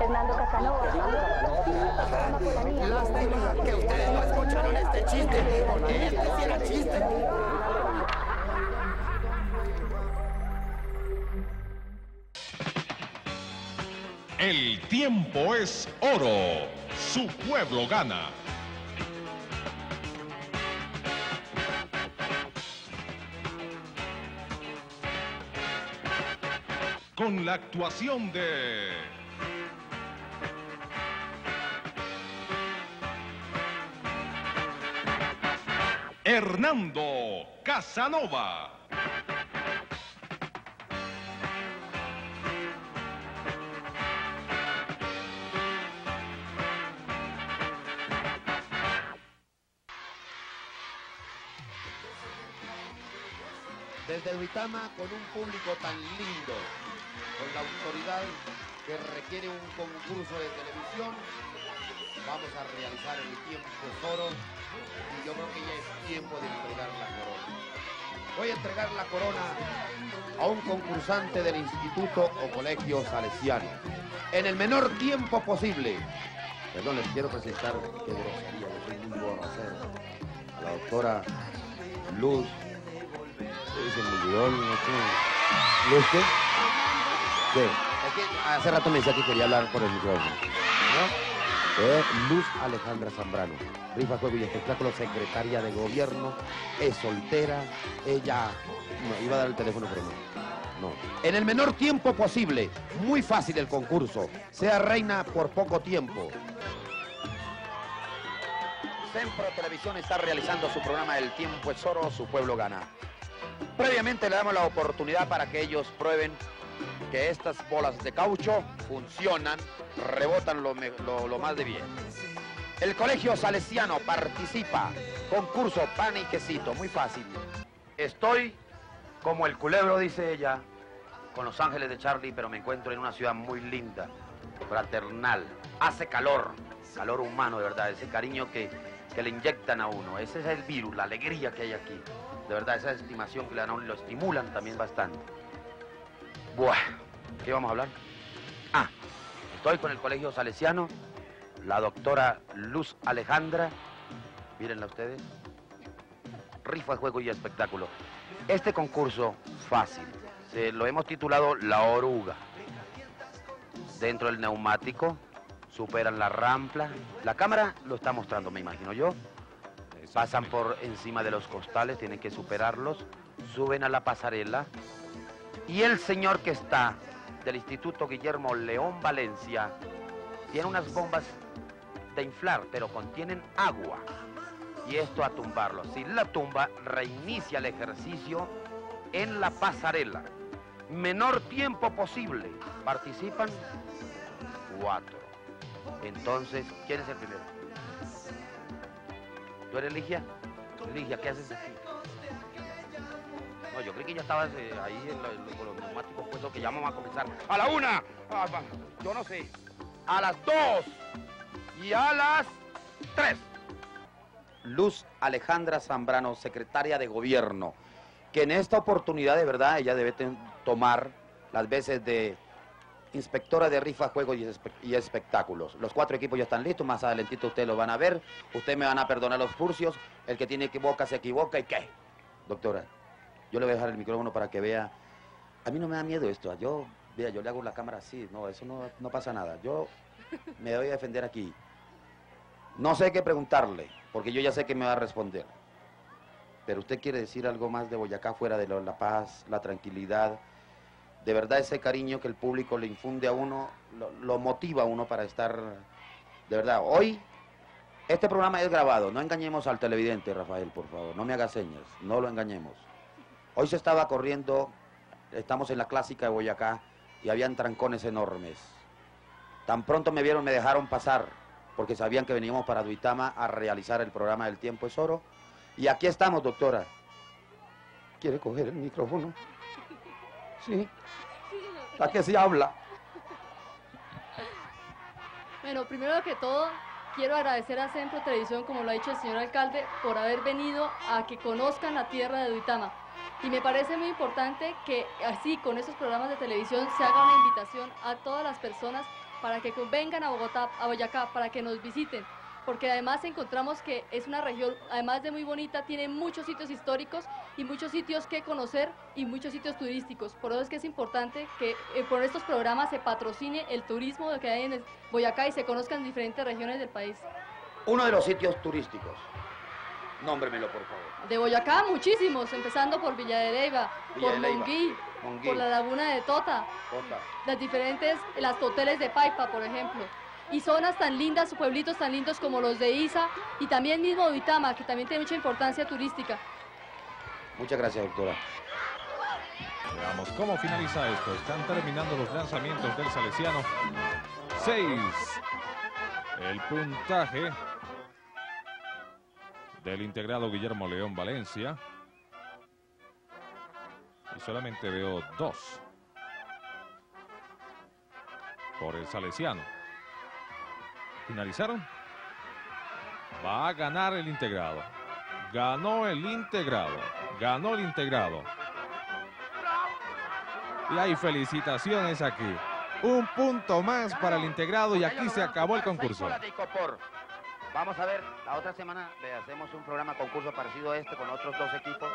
Fernando Casanova. Lástima que ustedes no escucharon este chiste, porque este sí era chiste. El tiempo es oro. Su pueblo gana. Con la actuación de... Hernando Casanova. Desde Duitama, con un público tan lindo, con la autoridad que requiere un concurso de televisión, vamos a realizar el tiempo oro y yo creo que ya es tiempo de entregar la corona. Voy a entregar la corona a un concursante del instituto o colegio salesiano en el menor tiempo posible. Perdón, les quiero presentar qué grosería, soy muy. A la doctora Luz. ¿Luz qué? ¿Qué? Hace rato me decía que quería hablar por el micrófono. ¿No? Eh, Luz Alejandra Zambrano. Rifa, Juego y Espectáculo, secretaria de gobierno. Es soltera. Ella... No, iba a dar el teléfono, pero no. En el menor tiempo posible. Muy fácil el concurso. Sea reina por poco tiempo. Sempro Televisión está realizando su programa El tiempo es oro, su pueblo gana. Previamente le damos la oportunidad para que ellos prueben que estas bolas de caucho funcionan, rebotan lo, lo- más de bien. El Colegio Salesiano participa. Concurso pan y quesito, muy fácil. Estoy como el culebro, dice ella, con los ángeles de Charlie, pero me encuentro en una ciudad muy linda, fraternal. Hace calor, calor humano, de verdad, ese cariño que, que le inyectan a uno. Ese es el virus, la alegría que hay aquí. De verdad, esa estimación que le dan a uno lo estimulan también bastante. Buah, ¿qué vamos a hablar? Ah, estoy con el Colegio Salesiano, la doctora Luz Alejandra, mírenla ustedes, rifa, juego y espectáculo. Este concurso, fácil, se lo hemos titulado La Oruga. Dentro del neumático, superan la rampla, la cámara lo está mostrando, me imagino yo, pasan por encima de los costales, tienen que superarlos, suben a la pasarela y el señor que está del Instituto Guillermo León Valencia tiene unas bombas de inflar, pero contienen agua. Y esto a tumbarlo. Si la tumba, reinicia el ejercicio en la pasarela. Menor tiempo posible. Participan cuatro. Entonces, ¿quién es el primero? ¿Tú eres Ligia? Ligia, ¿qué haces aquí? Yo creí que ya estabas eh, ahí en con los neumáticos puestos que ya vamos a comenzar. ¡A la una! Ah, yo no sé. A las dos. Y a las tres. Luz Alejandra Zambrano, secretaria de gobierno, que en esta oportunidad de verdad ella debe tomar las veces de inspectora de rifa, juegos y, espe- y espectáculos. Los cuatro equipos ya están listos, más adelantito ustedes lo van a ver. Ustedes me van a perdonar los furcios. El que tiene boca se equivoca y qué. Doctora, yo le voy a dejar el micrófono para que vea. A mí no me da miedo esto. Yo, vea, yo le hago la cámara así. No, eso no, no pasa nada. Yo me voy a defender aquí. No sé qué preguntarle, porque yo ya sé que me va a responder. Pero usted quiere decir algo más de Boyacá fuera de la paz, la tranquilidad. De verdad ese cariño que el público le infunde a uno, lo, lo motiva a uno para estar... De verdad, hoy este programa es grabado. No engañemos al televidente, Rafael, por favor. No me haga señas. No lo engañemos. Hoy se estaba corriendo, estamos en la clásica de Boyacá y habían trancones enormes. Tan pronto me vieron, me dejaron pasar, porque sabían que veníamos para Duitama a realizar el programa del tiempo es oro. Y aquí estamos, doctora. ¿Quiere coger el micrófono? Sí. La que se habla. Bueno, primero que todo, quiero agradecer a Centro Televisión, como lo ha dicho el señor alcalde, por haber venido a que conozcan la tierra de Duitama. Y me parece muy importante que así, con estos programas de televisión, se haga una invitación a todas las personas para que vengan a Bogotá, a Boyacá, para que nos visiten, porque además encontramos que es una región, además de muy bonita, tiene muchos sitios históricos y muchos sitios que conocer y muchos sitios turísticos. Por eso es que es importante que eh, por estos programas se patrocine el turismo que hay en Boyacá y se conozcan diferentes regiones del país. Uno de los sitios turísticos. Nómbremelo, por favor. De Boyacá, muchísimos, empezando por Villa de Leyva, Villa por de Leyva, Monguí, Monguí. por la laguna de Tota, Tota. las diferentes, las hoteles de Paipa, por ejemplo. Y zonas tan lindas, pueblitos tan lindos como los de Isa y también mismo Duitama, que también tiene mucha importancia turística. Muchas gracias, doctora. Veamos cómo finaliza esto. Están terminando los lanzamientos del Salesiano. 6. El puntaje del integrado Guillermo León Valencia. Y solamente veo dos por el Salesiano. ¿Finalizaron? Va a ganar el integrado. Ganó el integrado. Ganó el integrado. Y hay felicitaciones aquí. Un punto más para el integrado y aquí se acabó el concurso. Vamos a ver, la otra semana le hacemos un programa concurso parecido a este con otros dos equipos.